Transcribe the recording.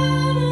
oh.